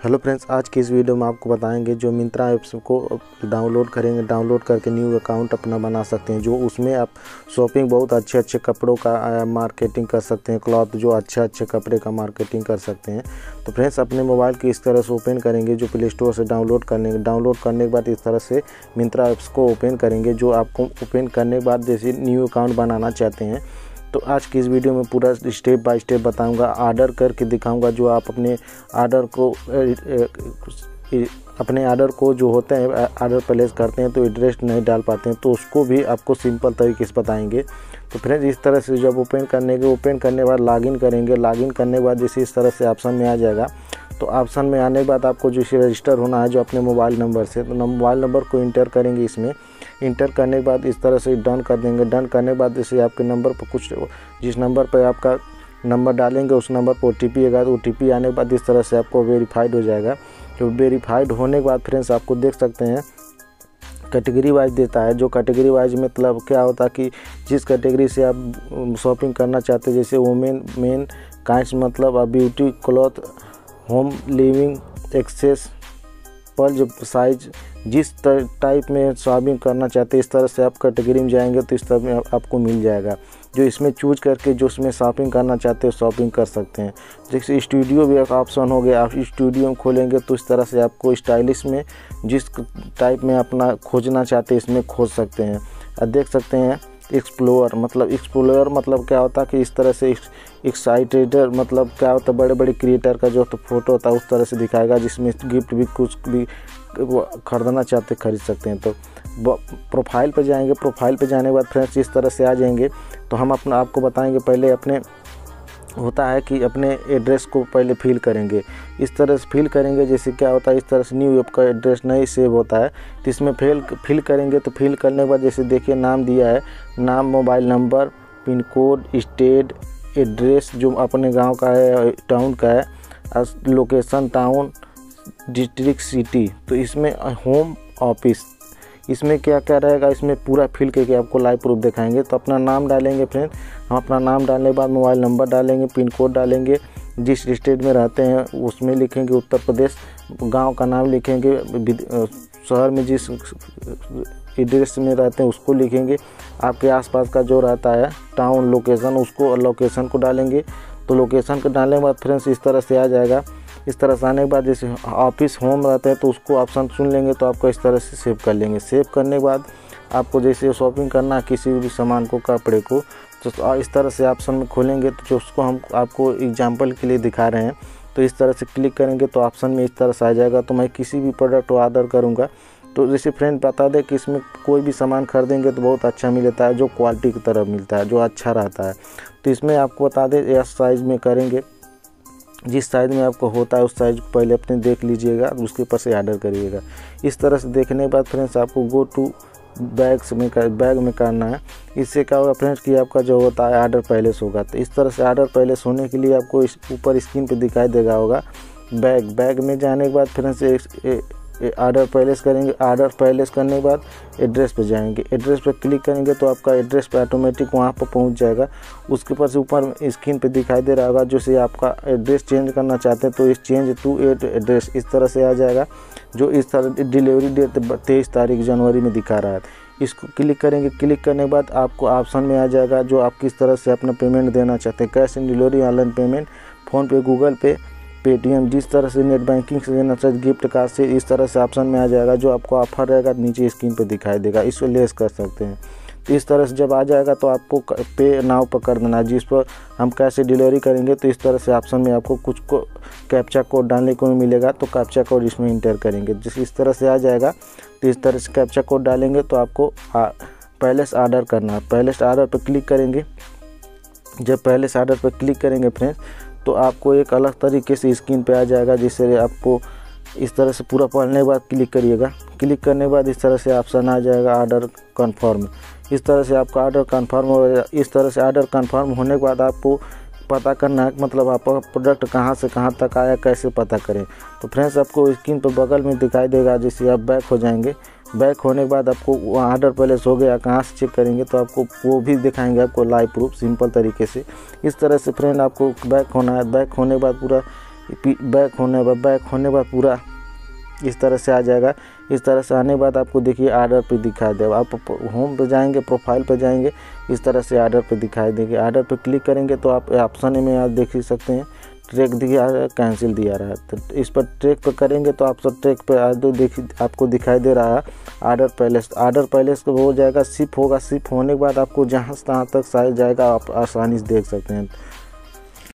Hello friends, आज की इस वीडियो में आपको बताएँगे जो मिंत्रा ऐप्स को डाउनलोड करेंगे, डाउनलोड करके न्यू अकाउंट अपना बना सकते हैं, जो उसमें आप शॉपिंग बहुत अच्छे अच्छे कपड़ों का मार्केटिंग कर सकते हैं, क्लॉथ जो अच्छे अच्छे कपड़े का मार्केटिंग कर सकते हैं। तो फ्रेंड्स, अपने मोबाइल की इस तरह से ओपन करेंगे, जो प्ले स्टोर से डाउनलोड करने डाउनलोड करने के बाद इस तरह से मिंत्रा ऐप्स को ओपन करेंगे, जो आपको ओपन करने के बाद जैसे न्यू अकाउंट बनाना चाहते हैं। तो आज की इस वीडियो में पूरा स्टेप बाय स्टेप बताऊँगा, आर्डर करके दिखाऊँगा जो आप अपने आर्डर को अपने आर्डर को जो होते हैं आर्डर प्लेस करते हैं तो एड्रेस नहीं डाल पाते हैं तो उसको भी आपको सिंपल तरीके से बताएँगे। तो फ्रेंड्स, इस तरह से जब ओपन करने के, ओपन करने के बाद लॉगिन करेंगे, लॉगिन करने के बाद जैसे इस तरह से ऑप्शन में आ जाएगा। तो ऑप्शन में आने के बाद आपको जैसे रजिस्टर होना है जो अपने मोबाइल नंबर से तो मोबाइल नंबर को इंटर करेंगे इसमें। इंटर करने के बाद इस तरह से डन कर देंगे। डन करने के बाद जैसे आपके नंबर पर कुछ, जिस नंबर पर आपका नंबर डालेंगे, उस नंबर पर ओ टी पी आएगा। तो ओ टी पी आने के बाद इस तरह से आपको वेरीफाइड हो जाएगा। तो वेरीफाइड होने के बाद फ्रेंड्स आपको देख सकते हैं कैटेगरी वाइज देता है। जो कैटेगरी वाइज मतलब क्या होता है कि जिस कैटेगरी से आप शॉपिंग करना चाहते हैं, जैसे वोमेन मेन काइंस मतलब beauty cloth home living accessories plus size जिस टाइप में शॉपिंग करना चाहते हैं, इस तरह से आप कैटेगरी में जाएँगे तो इस तरह में आपको मिल जाएगा। जो इसमें चूज़ करके, जो उसमें शॉपिंग करना चाहते हैं शॉपिंग कर सकते हैं। जैसे स्टूडियो भी एक ऑप्शन हो गया आप स्टूडियो में खोलेंगे तो इस तरह से आपको स्टाइलिश में जिस टाइप में अपना खोजना चाहते हैं, इसमें खोज सकते हैं। देख सकते हैं एक्सप्लोर मतलब एक्सप्लोर मतलब क्या होता है कि इस तरह से एक्साइटेडर मतलब क्या होता है बड़े बड़े क्रिएटर का जो तो फ़ोटो होता है उस तरह से दिखाएगा जिसमें गिफ्ट भी कुछ भी ख़रीदना चाहते, खरीद सकते हैं। तो प्रोफ़ाइल पर जाएँगे प्रोफ़ाइल पर जाने के बाद फ्रेंड्स इस तरह से आ जाएँगे। तो हम अपना आपको बताएँगे पहले अपने होता है कि अपने एड्रेस को पहले फिल करेंगे। इस तरह से फिल करेंगे, जैसे क्या होता है, इस तरह से न्यू ऐप का एड्रेस नहीं सेव होता है। तो इसमें फिल फिल करेंगे तो फिल करने के बाद जैसे देखिए नाम दिया है, नाम mobile number pin code state address जो अपने गाँव का है टाउन का है लोकेशन टाउन डिस्ट्रिक्ट सिटी तो इसमें होम ऑफ़िस इसमें क्या क्या रहेगा, इसमें पूरा फिल करके आपको लाइव प्रूफ दिखाएँगे। तो अपना नाम डालेंगे फ्रेंड हम अपना नाम डालने के बाद मोबाइल नंबर डालेंगे पिन कोड डालेंगे। जिस स्टेट में रहते हैं, उसमें लिखेंगे उत्तर प्रदेश। गाँव का नाम लिखेंगे शहर में जिस एड्रेस में रहते हैं, उसको लिखेंगे। आपके आसपास का जो रहता है टाउन लोकेशन उसको लोकेशन को डालेंगे। तो लोकेशन को डालने के बाद फ्रेंड्स इस तरह से आ जाएगा। इस तरह से आने के बाद जैसे ऑफ़िस होम रहता है तो उसको ऑप्शन चुन लेंगे तो आपको इस तरह से सेव कर लेंगे। सेव करने के बाद आपको जैसे शॉपिंग करना किसी भी सामान को, कपड़े को तो इस तरह से ऑप्शन में खोलेंगे तो उसको हम आपको एग्ज़ाम्पल के लिए दिखा रहे हैं तो इस तरह से क्लिक करेंगे तो ऑप्शन में इस तरह से आ जाएगा। तो मैं किसी भी प्रोडक्ट को ऑर्डर करूँगा। तो जैसे फ्रेंड बता दें कि इसमें कोई भी सामान खरीदेंगे तो बहुत अच्छा मिलता है, जो क्वालिटी की तरफ़ मिलता है, जो अच्छा रहता है। तो इसमें आपको बता दें एस साइज़ में करेंगे। जिस साइज़ में आपको होता है, उस साइज़ को पहले अपने देख लीजिएगा उसके ऊपर से आर्डर करिएगा। इस तरह से देखने के बाद फ्रेंड्स, आपको गो टू बैग्स में कर बैग में करना है। इससे क्या होगा फ्रेंड्स कि आपका जो होता है, आर्डर पहले से होगा। तो इस तरह से आर्डर पहले होने के लिए आपको इस ऊपर स्क्रीन पर दिखाई देगा होगा बैग बैग में जाने के बाद फ्रेंड्स आर्डर पैलेस करेंगे। आर्डर पैलेस करने के बाद एड्रेस पे जाएँगे। एड्रेस पे क्लिक करेंगे तो आपका एड्रेस पे ऑटोमेटिक वहाँ पर पहुँच जाएगा। उसके पास ऊपर स्क्रीन पे दिखाई दे रहा होगा जैसे आपका एड्रेस चेंज करना चाहते हैं तो इस चेंज टू एट एड्रेस इस तरह से आ जाएगा, जो इस तरह डिलीवरी डेट तेईस तारीख जनवरी में दिखा रहा है। इसको क्लिक करेंगे। क्लिक करने के बाद आपको ऑप्शन में आ जाएगा, जो आप किस तरह से अपना पेमेंट देना चाहते हैं। Cash in delivery online payment PhonePe Google Pay Paytm, जिस तरह से नेट बैंकिंग से देना चाहिए गिफ्ट कार्ड से, इस तरह से ऑप्शन में आ जाएगा, जो आपको ऑफ़र रहेगा, नीचे स्क्रीन पर दिखाई देगा। इसको लेस कर सकते हैं। तो इस तरह से जब आ जाएगा तो आपको पे नाव पर कर देना जिस पर हम कैसे डिलीवरी करेंगे तो इस तरह से ऑप्शन में आपको कुछ को, कैप्चा कोड डालने को मिलेगा तो कैप्चा कोड इसमें इंटर करेंगे। जिस, इस तरह से आ जाएगा तो इस तरह से कैप्चा कोड डालेंगे तो आपको पहले से ऑर्डर करना है। पहले से ऑर्डर पर क्लिक करेंगे। जब पहले से ऑर्डर पर क्लिक करेंगे फ्रेंड्स तो आपको एक अलग तरीके से स्क्रीन पे आ जाएगा, जिससे आपको इस तरह से पूरा पढ़ने के बाद क्लिक करिएगा। क्लिक करने के बाद इस तरह से ऑप्शन आ जाएगा ऑर्डर कन्फर्म इस तरह से आपका ऑर्डर कन्फर्म हो इस तरह से ऑर्डर कन्फर्म होने के बाद आपको पता करना है मतलब आपका प्रोडक्ट कहाँ से कहाँ तक आया, कैसे पता करें। तो फ्रेंड्स आपको स्क्रीन पर बगल में दिखाई देगा जैसे आप बैक हो जाएँगे। बैक होने के बाद आपको ऑर्डर प्लेस हो गया, कहाँ से चेक करेंगे तो आपको वो भी दिखाएँगे आपको लाइव प्रूफ सिंपल तरीके से। इस तरह से फ्रेंड आपको बैक होना है बैक होने के बाद पूरा बैक होने बाद बैक होने के बाद पूरा इस तरह से आ जाएगा। इस तरह से आने के बाद आपको देखिए आर्डर पे दिखाई देगा। आप होम पे जाएँगे प्रोफ़ाइल पे जाएँगे, इस तरह से आर्डर पे दिखाई देगी। आर्डर पे क्लिक करेंगे तो आप ऑप्शन में आप देख ही सकते हैं। ट्रैक दिया है कैंसिल दिया रहा है। तो इस पर ट्रैक पर करेंगे तो आप सब ट्रैक पर आज तो देखिए आपको दिखाई दे रहा है, आर्डर पैलेस। आर्डर पैलेस को हो जाएगा सिप होगा। सिप होने के बाद आपको जहाँ तहाँ तक साइज़ जाएगा, आप आसानी से देख सकते हैं।